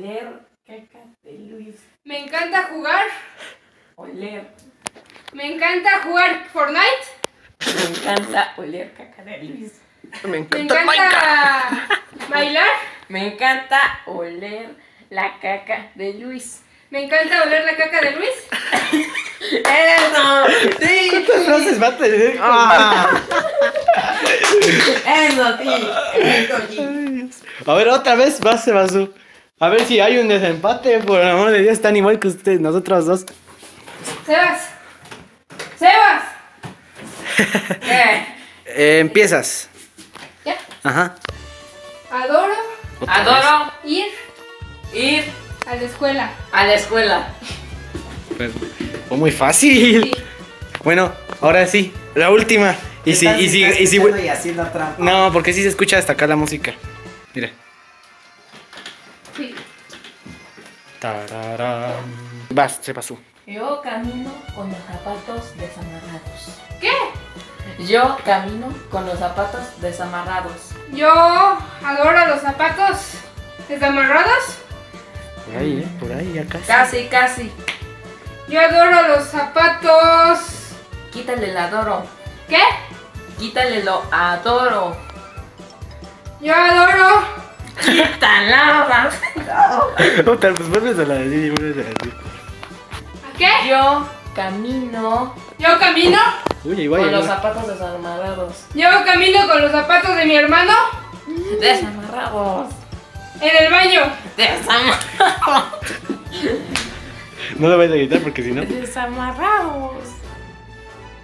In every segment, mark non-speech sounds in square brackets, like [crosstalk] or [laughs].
oler caca de Luis. Me encanta jugar. Oler. Me encanta jugar Fortnite. Me encanta oler caca de Luis. Me Me encanta encanta bailar. Me encanta oler la caca de Luis. Me encanta oler la caca de Luis. ¡Eso! ¡Sí! ¿Cuántas frases va a tener? Ah. [laughs] ¡Eso, sí! ¡Eso, sí! A ver, otra vez, va, Sebasú. A ver si hay un desempate, por el amor de Dios, están igual que ustedes, nosotros dos. Sebas. Sebas. [laughs] ¿Qué? Eh, empiezas. Ya. Ajá. Adoro Adoro ir ir a la escuela. a la escuela. Pues, fue muy fácil. Sí. Bueno, ahora sí, la última. Y si, y si, y si, y haciendo trampa. no, porque sí se escucha hasta acá la música. Mira. Tararán. Vas, se pasó. Yo camino con los zapatos desamarrados. ¿Qué? Yo camino con los zapatos desamarrados. Yo adoro los zapatos desamarrados. Por ahí, eh, por ahí, acá. Casi, casi. Yo adoro los zapatos. Quítale el adoro. ¿Qué? Quítale lo adoro. Yo adoro. Quítala. Otra, pues [laughs] vuelves a la decir y vuelves a decir. ¿A qué? Yo camino Yo camino. Uy, igual. con los zapatos desamarrados. Yo camino con los zapatos de mi hermano Desamarrados. en el baño. Desamarrados. No lo vayas a gritar porque si no. Desamarrados.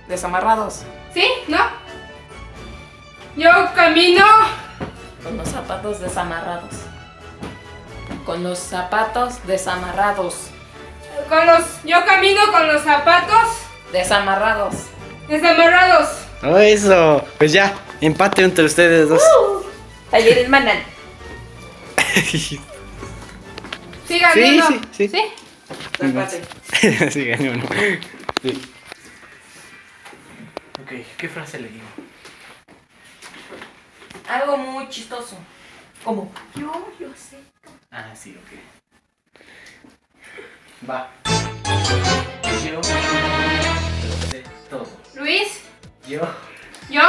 Desamarrados. ¿Sí? ¿No? Yo camino. Con los zapatos desamarrados. Con los zapatos desamarrados. Con los. Yo camino con los zapatos Desamarrados. desamarrados. Oh, eso. Pues ya, empate entre ustedes dos. Ayer el manal. Sí, gané Sí, uno. sí, sí. ¿Sí? Empate. [laughs] sí, gané uno. Sí. Ok, ¿qué frase le digo? Algo muy chistoso. Como yo lo sé. Ah, sí, ok. Va. Yo lo sé todo. Luis. Yo Yo.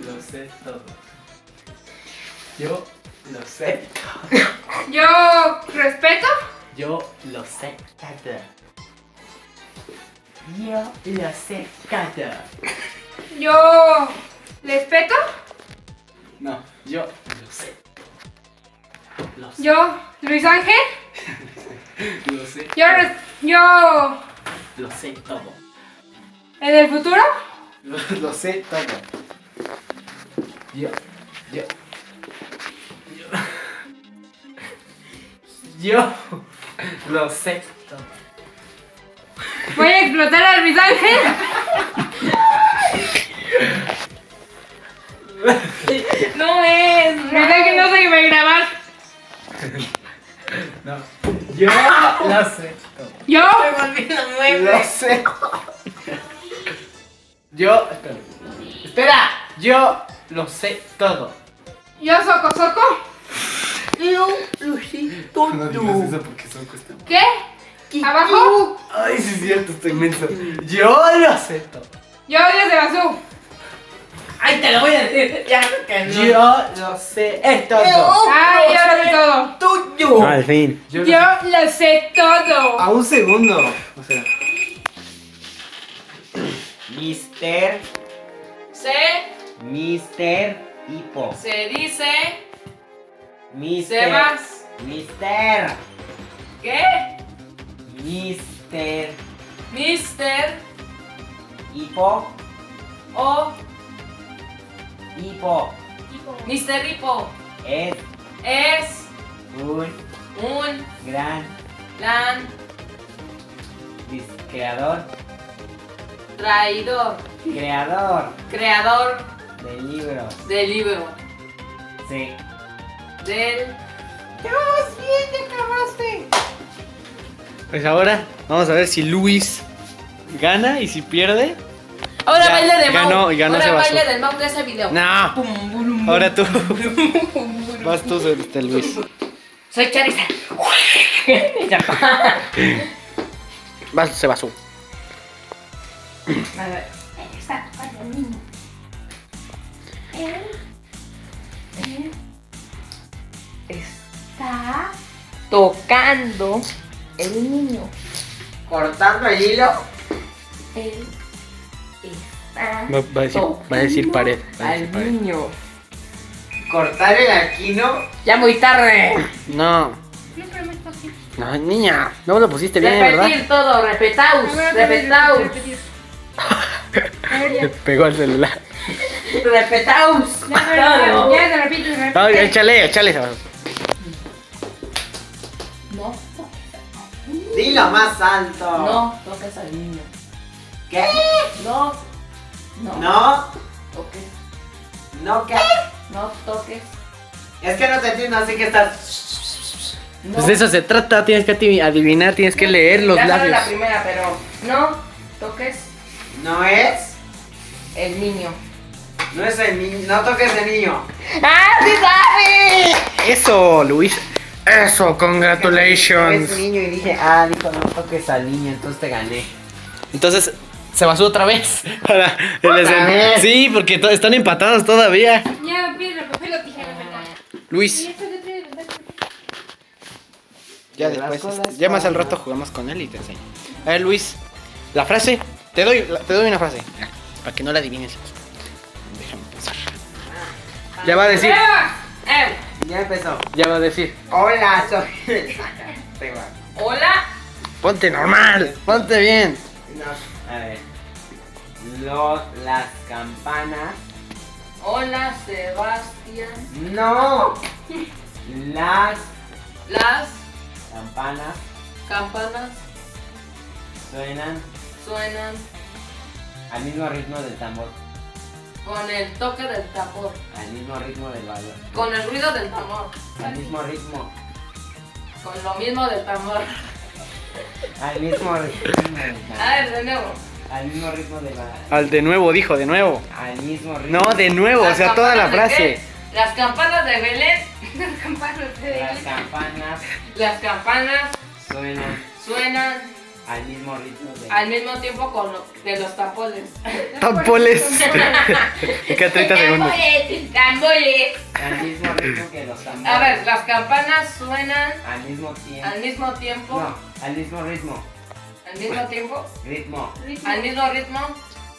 lo sé todo. Yo lo sé todo. Yo respeto. Yo lo sé todo. Yo lo sé todo. Yo. respeto. No, yo lo sé. Lo sé. Yo. Luis Ángel. Lo sé. Yo. Yo. Lo sé todo. En el futuro. Lo, lo sé todo. Yo, yo. Yo. Yo lo sé todo. Voy a explotar a Luis Ángel. [laughs] No es. Luis Ángel no se va a grabar. No. Yo lo sé todo. Yo. Me volví la mueve. Lo sé. Yo. Espera. Espera. Yo lo sé todo. Yo soco soco. Yo lo sé todo. No digas eso porque cuestiones. ¿Qué? ¿Abajo? Ay, sí es cierto, estoy inmenso. Yo lo sé todo. Yo Dios de Basú. Ay, te lo voy a decir. Ya, que no. Yo lo sé todo. Ay, yo lo sé todo. Tuyo. al fin. Yo, Yo lo sé todo. A un segundo. O sea. Mister, Se, Mister Hipo. se dice. Mister. Sebas. Mister. ¿Qué? Mister Mister. Hipo. O. Hipo. Mr. Hippo. Es Es un un gran gran creador. traidor. Creador Creador de libros. del libro. Sí. Del. Pues ahora vamos a ver si Luis gana y si pierde. Ahora Ya, baile de Mau. ganó ganó Ahora vaso. baile del Mau de ese video. No. Pum, burum, Ahora tú. [laughs] Vas tú, este Luis. Soy Charizard. [laughs] Vas, se basó. A ver. Está tocando el niño. Él. Él. Está tocando el niño. Cortando el hilo. Él está Va, va a decir, va a decir pared. Va a decir al pared. niño. Cortar el alquino. Ya muy tarde. No. No, pero. No, niña. No lo pusiste bien, ¿verdad? Repetir todo, repetaus, A ver, otra vez, repetaus, repetir. [laughs] Ver, Le ya. pegó al celular. repetaus. Ya, a ver, ya, ya, se repite, se échale, échale. No, Dilo más alto. no toques al niño. ¿Qué? No, no, No. toques, No, ¿qué? no toques. Es que no te entiendo, así que estás. No. Pues de eso se trata. Tienes que adi- adivinar, tienes que leer los Ya labios. la primera, pero no toques No es. el niño. No es el niño. No toques el niño. ¡Ah, sí sabe! Eso, Luis. Eso, Es congratulations. niño y dije, ah, dijo, no toques al niño, entonces te gané. Entonces, se basó otra vez. [laughs] Para el ¿Otra desen- vez? Sí, porque to- están empatados todavía. Ya, piedra, papel o tijera, Luis, ya después, ya más al rato jugamos con él y te enseño. A ver, Luis, la frase. Te doy, te doy una frase. ya, Para que no la adivines. Déjame pensar. Ya va a decir. Eh, Ya empezó. Ya va a decir. Hola, soy. Hola, Ponte normal. Ponte bien. No, a ver. Las campanas. hola Sebastián. No. Las Las campanas campanas suenan suenan al mismo ritmo del tambor. con el toque del tambor, Al mismo ritmo del balón. con el ruido del tambor, Al mismo ritmo. con lo mismo del tambor. Al mismo ritmo del A tambor. ver, de nuevo. Al mismo ritmo del balón. Al de nuevo, dijo, de nuevo. Al mismo ritmo. No, de nuevo, o sea, toda la de frase. qué? Las campanas de Belén, [laughs] Las campanas de Las campanas las campanas suenan suenan al mismo ritmo del al mismo tiempo con lo de los tampones. Tampoles. Me quedan 30 segundos. Tampoles, tampoles. Al mismo ritmo que los tambores. A ver, las campanas suenan Al mismo tiempo. al mismo tiempo, No, al mismo ritmo. al mismo tiempo, Ritmo al mismo ritmo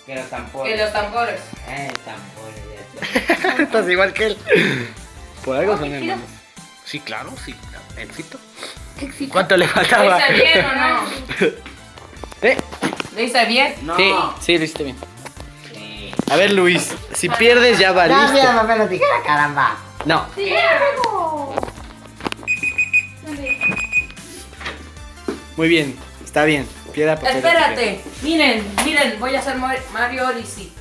que los que tambores. los tambores. Eh, tambores. [laughs] Estás igual que él. Por algo son hermanos. Sí, claro, sí. Éxito. ¿Cuánto le ¿Lo faltaba? hice bien o no? [laughs] ¿Eh? ¿Lo hice bien? No. Sí, sí, lo hiciste bien. Sí. A ver, Luis, si pierdes ya valiste. papel o tijera, caramba. No. Muy bien, está bien. Piedra, papel. o. Espérate, miren, miren, voy a hacer Mar- Mario Odyssey.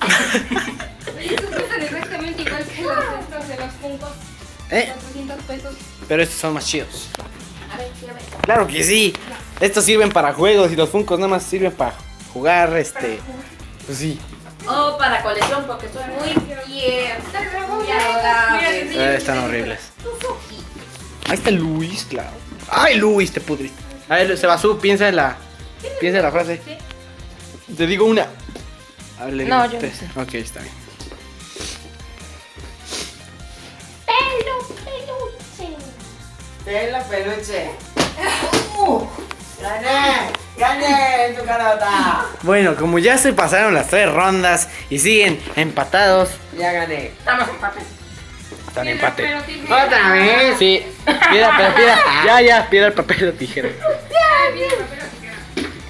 [laughs] Estos cuestan exactamente igual que los estos de los Funkos. ¿Eh? 400 pesos. Pero estos son más chidos. A ver, quiero ver. Claro que sí. Estos sirven para juegos y los Funkos nada más sirven para jugar, este. Pues sí. Oh, para colección, porque soy muy adorable. mira. Eh, están horribles. Ahí está Luis, claro. Ay, Luis, te pudriste. A ver, Sebasú, piensa en la. Piensa en la frase. Te digo una. A ver, le digo No, yo no tres. sé. Ok, está bien. Pelo peluche. [laughs] Uh, ¡Gané! ¡Gané en tu carota! Bueno, como ya se pasaron las tres rondas y siguen empatados, Ya gané. Estamos en papel. Están empate. ¡Otra vez! Sí. Piedra, pero piedra. Ya, ya, piedra, papel o tijera.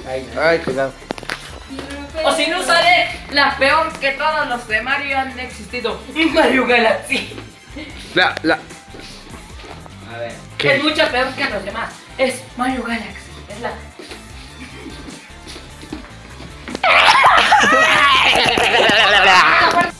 Ay, ay, cuidado. O si no sale la peor que todos los de Mario han existido. [laughs] Mario Galaxy. La, la. A ver. ¿Qué? Es mucho peor que los demás. Es Mario Galaxy. Es la. [laughs]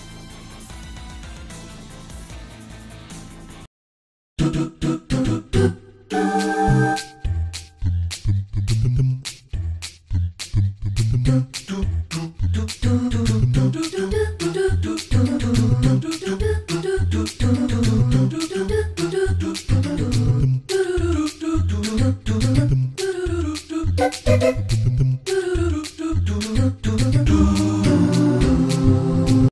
do.